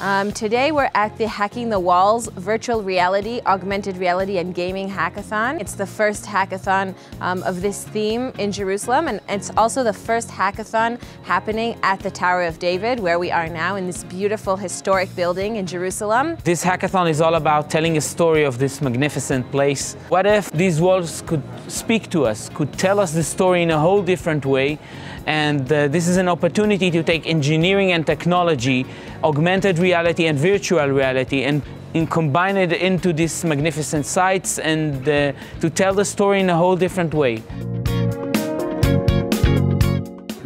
Um, today we're at the Hacking the Walls Virtual Reality, Augmented Reality and Gaming Hackathon. It's the first hackathon um, of this theme in Jerusalem and it's also the first hackathon happening at the Tower of David where we are now in this beautiful historic building in Jerusalem. This hackathon is all about telling a story of this magnificent place. What if these walls could speak to us, could tell us the story in a whole different way and uh, this is an opportunity to take engineering and technology, augmented reality and virtual reality, and, and combine it into these magnificent sites and uh, to tell the story in a whole different way.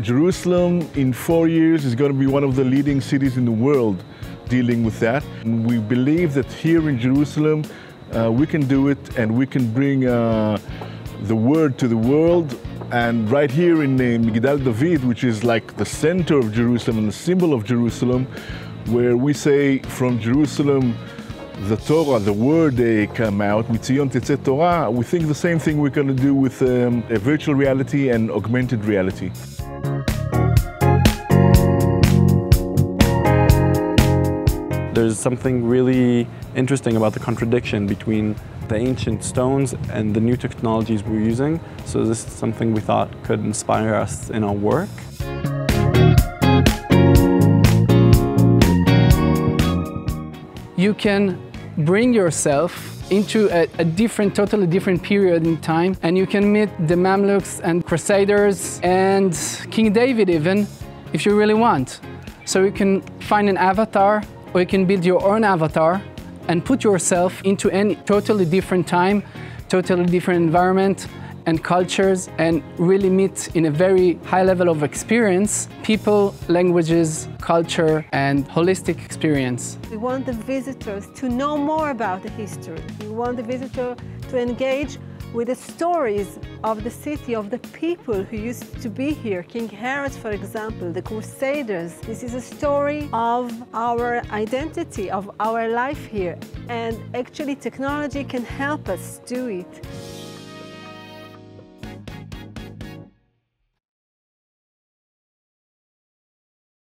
Jerusalem in four years is going to be one of the leading cities in the world dealing with that. And we believe that here in Jerusalem, uh, we can do it and we can bring uh, the word to the world and right here in Migdal David, which is like the center of Jerusalem and the symbol of Jerusalem, where we say from Jerusalem, the Torah, the word they come out, Mitzion Tetzet Torah, we think the same thing we're going to do with um, virtual reality and augmented reality. There's something really interesting about the contradiction between the ancient stones and the new technologies we're using. So this is something we thought could inspire us in our work. You can bring yourself into a, a, different, totally different period in time, and you can meet the Mamluks and Crusaders and King David even, if you really want. So you can find an avatar or you can build your own avatar and put yourself into any totally different time, totally different environment and cultures and really meet in a very high level of experience people, languages, culture and holistic experience. We want the visitors to know more about the history. We want the visitor to engage with the stories of the city, of the people who used to be here. King Herod, for example, the Crusaders. This is a story of our identity, of our life here. And actually technology can help us do it.